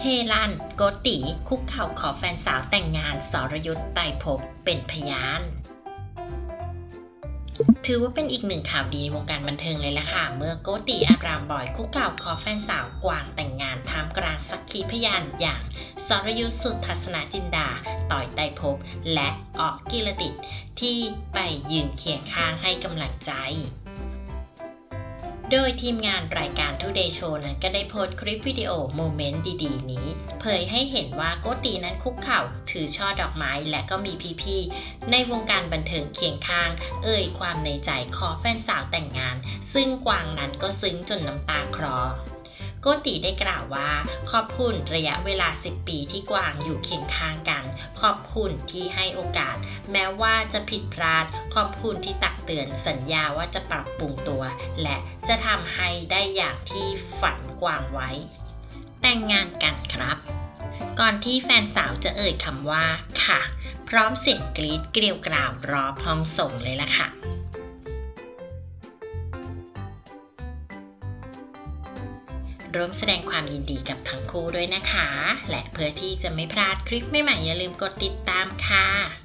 เฮลัน โกติ คุกเข่าขอแฟนสาวแต่งงานสรยุทธ์ไต่ภพเป็นพยาน ถือว่าเป็นอีกหนึ่งข่าวดีในวงการบันเทิงเลยละค่ะ เมื่อโกติอารามบอยคุกเข่าขอแฟนสาวกวางแต่งงานท่ามกลางสักขีพยานอย่างสรยุทธ์สุทัศนจินดา ต่อยไต่ภพและออกกิรติดที่ไปยืนเคียงข้างให้กำลังใจ โดยทีมงานรายการ Today Show นั้นก็ได้โพสต์คลิปวิดีโอโมเมนต์ดีๆ นี้ เผยให้เห็นว่าโกตีนั้นคุกเข่า ถือช่อดอกไม้และก็มีพี่ๆ ในวงการบันเทิงเคียงข้าง เอ่ยความในใจขอแฟนสาวแต่งงาน ซึ่งกวางนั้นก็ซึ้งจนน้ำตาคลอ โกติได้กล่าวว่า ขอบคุณระยะเวลา 10 ปีที่กวางอยู่เคียงข้างกัน ขอบคุณที่ให้โอกาส แม้ว่าจะผิดพลาด ขอบคุณที่ตักเตือนสัญญาว่าจะปรับปรุงตัว และจะทำให้ได้อย่างที่ฝันกวางไว้ แต่งงานกันครับ ก่อนที่แฟนสาวจะเอ่ยคำว่า ค่ะ พร้อมเสียงกรี๊ดเกลียวกราวรอพร้อมส่งเลยล่ะค่ะ ร่วมแสดงความยินดีกับทั้งคู่ด้วยนะคะ และเพื่อที่จะไม่พลาดคลิปใหม่ๆอย่าลืมกดติดตามค่ะ